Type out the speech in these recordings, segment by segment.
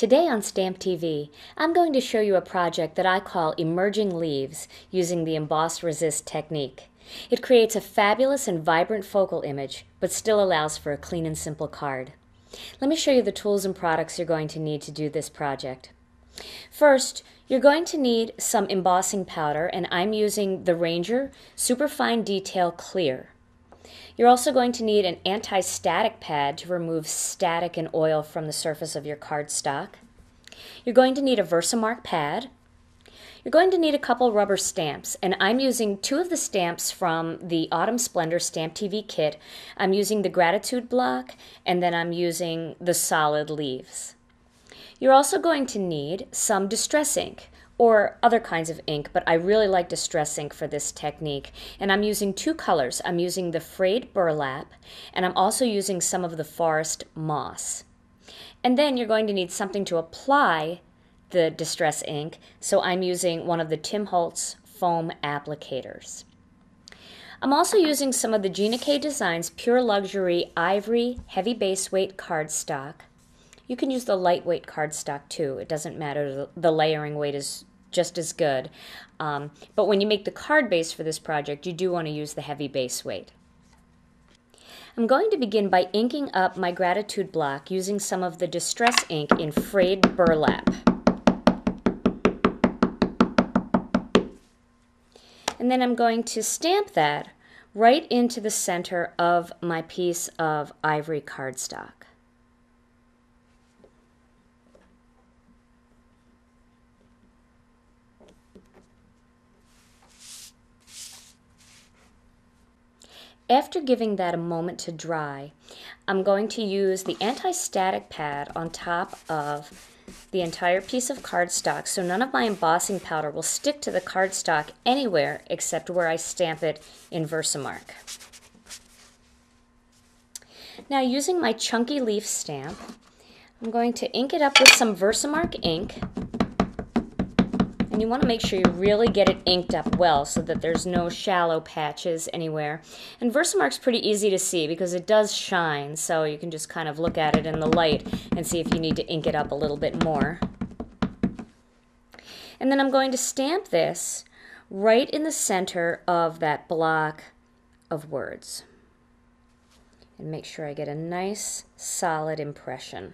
Today on Stamp TV, I'm going to show you a project that I call Emerging Leaves using the Emboss Resist technique. It creates a fabulous and vibrant focal image, but still allows for a clean and simple card. Let me show you the tools and products you're going to need to do this project. First, you're going to need some embossing powder, and I'm using the Ranger Superfine Detail Clear. You're also going to need an anti-static pad to remove static and oil from the surface of your cardstock. You're going to need a Versamark pad. You're going to need a couple rubber stamps, and I'm using two of the stamps from the Autumn Splendor Stamp TV kit. I'm using the Gratitude block, and then I'm using the solid leaves. You're also going to need some distress ink or other kinds of ink, but I really like distress ink for this technique. And I'm using two colors. I'm using the frayed burlap, and I'm also using some of the forest moss. And then you're going to need something to apply the distress ink, so I'm using one of the Tim Holtz foam applicators. I'm also using some of the Gina K Designs Pure Luxury Ivory Heavy Base Weight cardstock. You can use the lightweight cardstock too. It doesn't matter. The layering weight is just as good. Um, but when you make the card base for this project, you do want to use the heavy base weight. I'm going to begin by inking up my gratitude block using some of the Distress ink in frayed burlap. And then I'm going to stamp that right into the center of my piece of ivory cardstock. After giving that a moment to dry, I'm going to use the anti-static pad on top of the entire piece of cardstock so none of my embossing powder will stick to the cardstock anywhere except where I stamp it in Versamark. Now using my chunky leaf stamp, I'm going to ink it up with some Versamark ink and you want to make sure you really get it inked up well so that there's no shallow patches anywhere. And Versamark's pretty easy to see because it does shine, so you can just kind of look at it in the light and see if you need to ink it up a little bit more. And then I'm going to stamp this right in the center of that block of words. And make sure I get a nice solid impression.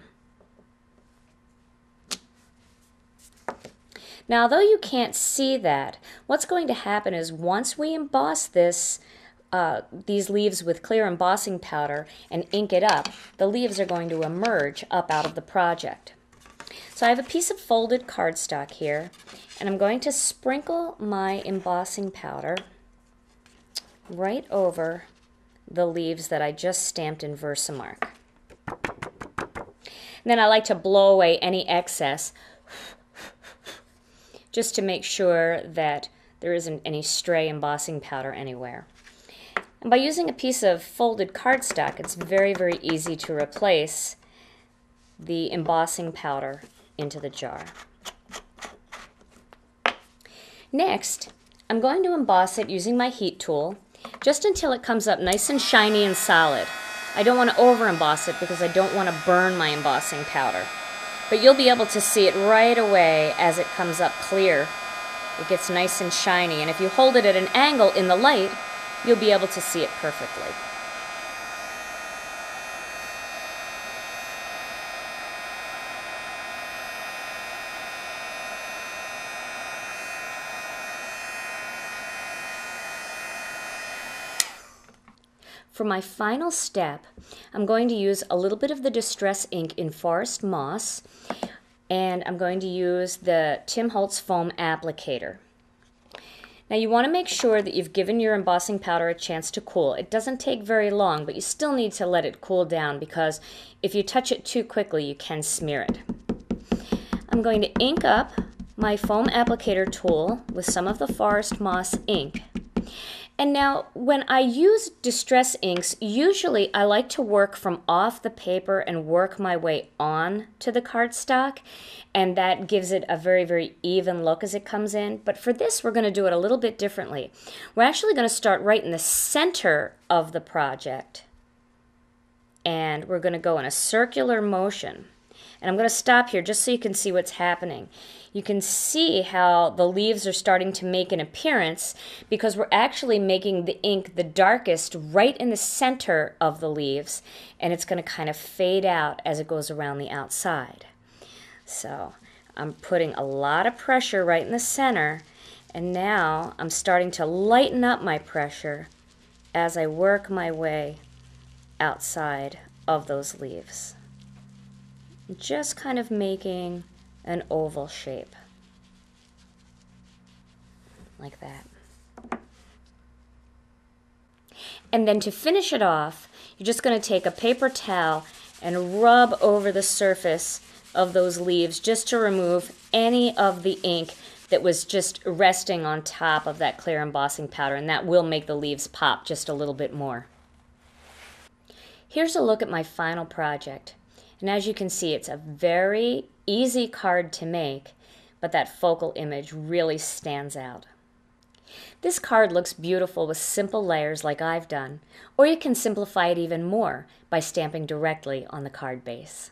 Now, although you can't see that, what's going to happen is once we emboss this, uh, these leaves with clear embossing powder and ink it up, the leaves are going to emerge up out of the project. So I have a piece of folded cardstock here, and I'm going to sprinkle my embossing powder right over the leaves that I just stamped in Versamark. And then I like to blow away any excess just to make sure that there isn't any stray embossing powder anywhere. And by using a piece of folded cardstock, it's very, very easy to replace the embossing powder into the jar. Next, I'm going to emboss it using my heat tool just until it comes up nice and shiny and solid. I don't want to over emboss it because I don't want to burn my embossing powder. But you'll be able to see it right away as it comes up clear. It gets nice and shiny, and if you hold it at an angle in the light, you'll be able to see it perfectly. For my final step, I'm going to use a little bit of the Distress ink in Forest Moss, and I'm going to use the Tim Holtz foam applicator. Now you want to make sure that you've given your embossing powder a chance to cool. It doesn't take very long, but you still need to let it cool down because if you touch it too quickly, you can smear it. I'm going to ink up my foam applicator tool with some of the Forest Moss ink. And now, when I use distress inks, usually I like to work from off the paper and work my way on to the cardstock, and that gives it a very, very even look as it comes in. But for this, we're going to do it a little bit differently. We're actually going to start right in the center of the project, and we're going to go in a circular motion. And I'm going to stop here just so you can see what's happening. You can see how the leaves are starting to make an appearance because we're actually making the ink the darkest right in the center of the leaves and it's going to kind of fade out as it goes around the outside. So I'm putting a lot of pressure right in the center and now I'm starting to lighten up my pressure as I work my way outside of those leaves. Just kind of making an oval shape. Like that. And then to finish it off, you're just going to take a paper towel and rub over the surface of those leaves just to remove any of the ink that was just resting on top of that clear embossing powder, and that will make the leaves pop just a little bit more. Here's a look at my final project. And as you can see, it's a very easy card to make, but that focal image really stands out. This card looks beautiful with simple layers like I've done, or you can simplify it even more by stamping directly on the card base.